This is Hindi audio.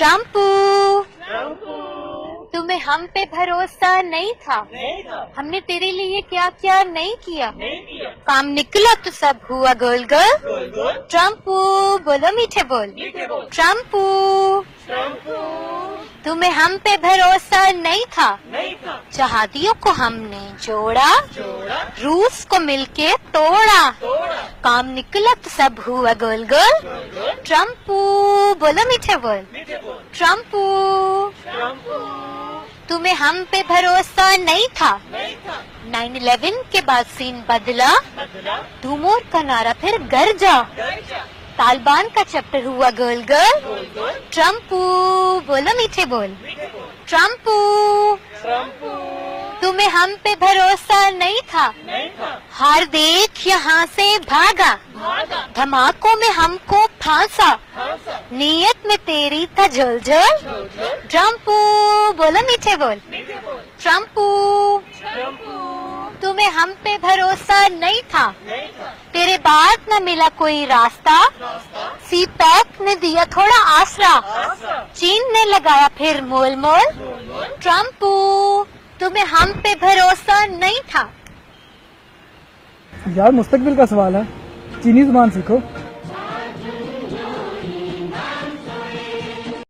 ट्रम्पू तुम्हें हम पे भरोसा नहीं था। हमने तेरे लिए क्या क्या। नहीं किया। काम निकला तो सब हुआ गोल गोल ट्रम्पू बोलो मीठे बोल। ट्रम्पू तुम्हें हम पे भरोसा नहीं था। जहादियों को हमने जोड़ा। रूस को मिलके तोड़ा। काम निकला तो सब हुआ गोल गोल ट्रम्पू बोलो मीठे बोल। ट्रम्पू तुम्हें हम पे भरोसा नहीं था। 9/11 के बाद सीन बदला। धूमोर का नारा फिर गरजा। तालिबान का चैप्टर हुआ गर्ल गर्ल ट्रम्पू बोलो मीठे बोल। ट्रम्पू तुम्हें हम पे भरोसा नहीं था। हार देख यहाँ से भागा। धमाकों में हमको फांसा। नीयत में तेरी था झोलझोल ट्रम्पू बोलो मीठे बोल। ट्रम्पू तुम्हें हम पे भरोसा नहीं था। तेरे बाद न मिला कोई रास्ता। सी पैक ने दिया थोड़ा आसरा। चीन ने लगाया फिर मोल मोल ट्रम्पू तुम्हें हम पे भरोसा नहीं था। यार मुस्तकबिल का सवाल है। चीनी ज़ुबान सीखो।